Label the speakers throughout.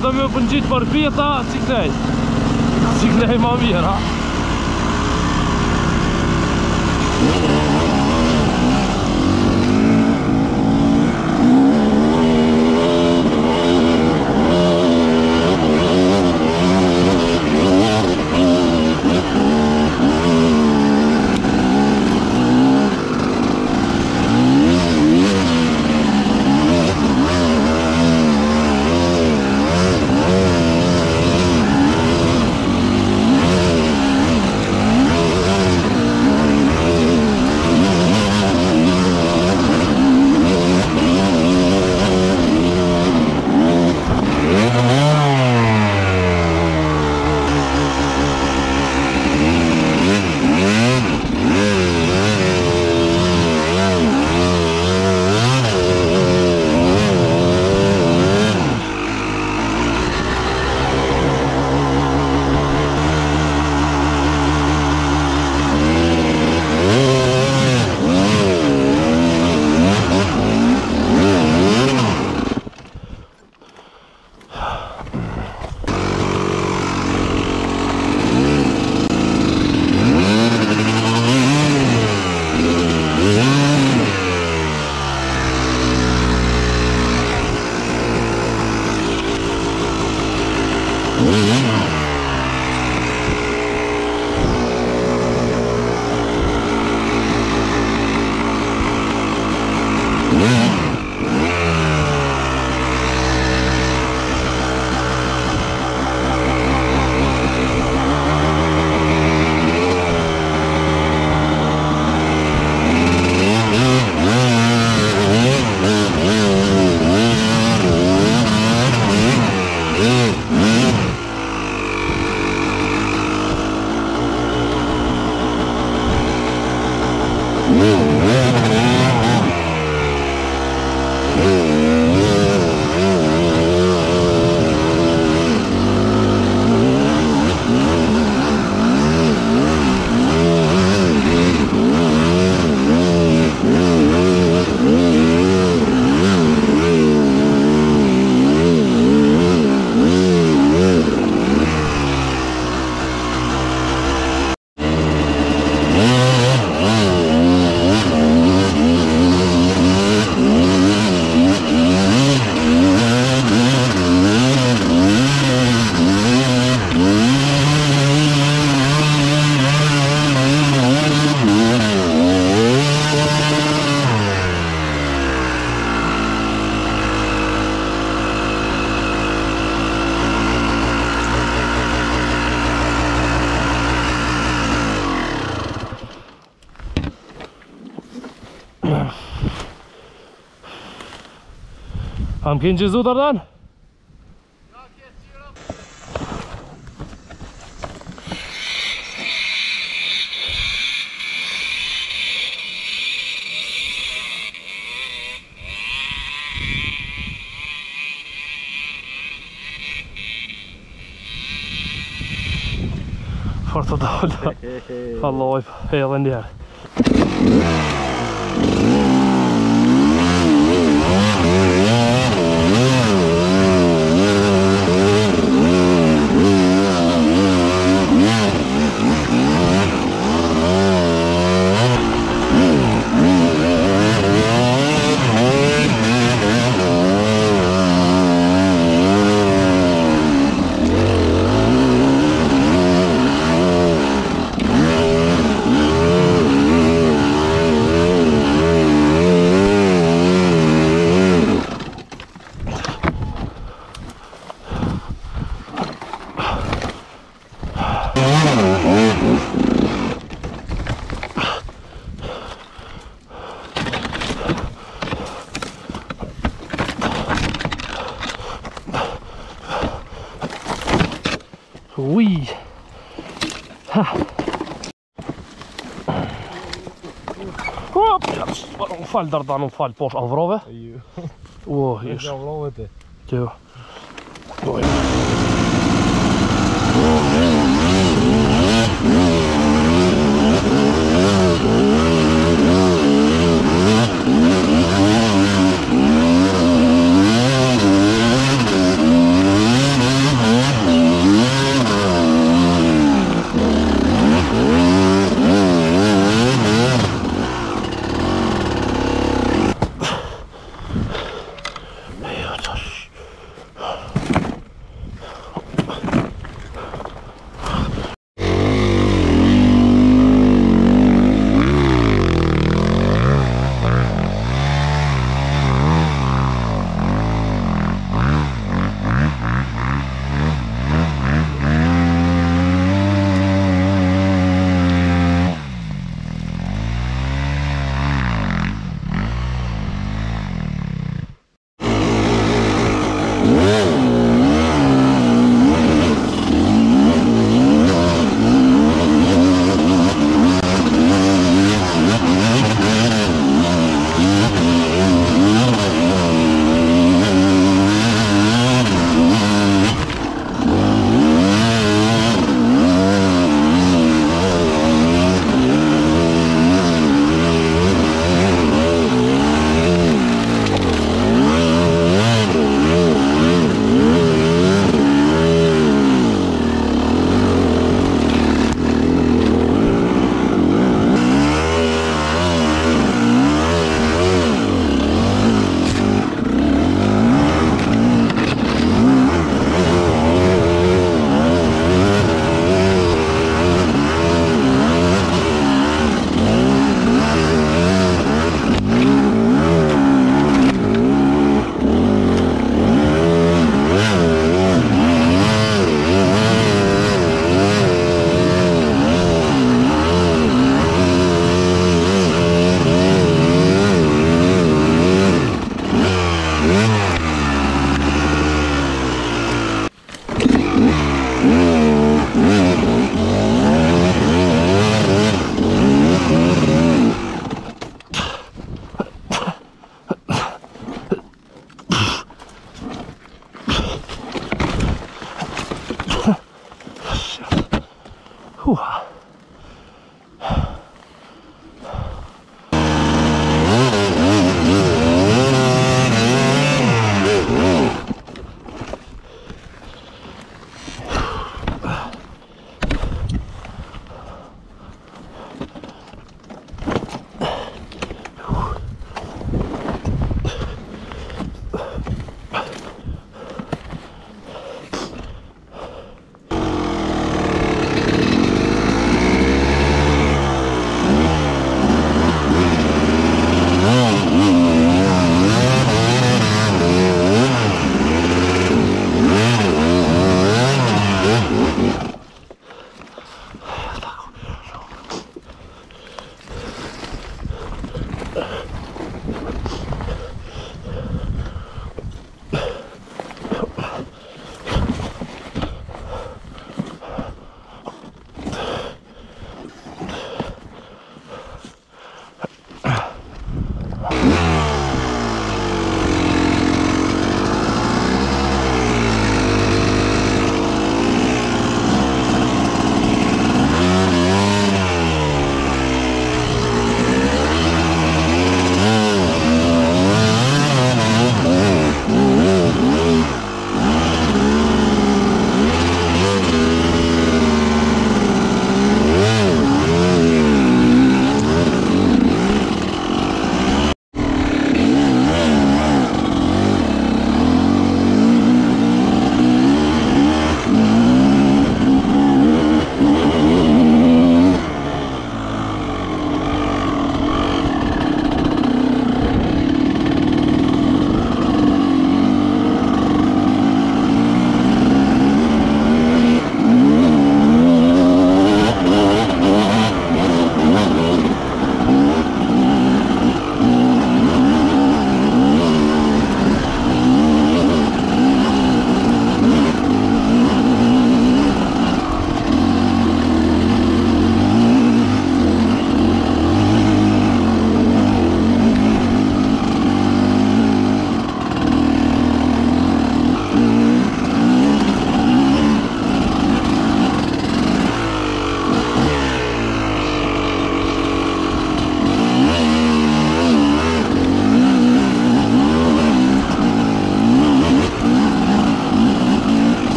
Speaker 1: Po do më përngjit për pjeta, si kënej. Si kënej ma mirë, ha? A më kënë gjezu të ardan? Fortë të dollë Halloj, edhe ndjerë fal Dardan, më fal posh avrove.
Speaker 2: Jo.
Speaker 1: Oh, ish.
Speaker 2: Avrove ti.
Speaker 1: Jo. Oh,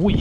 Speaker 1: Uy.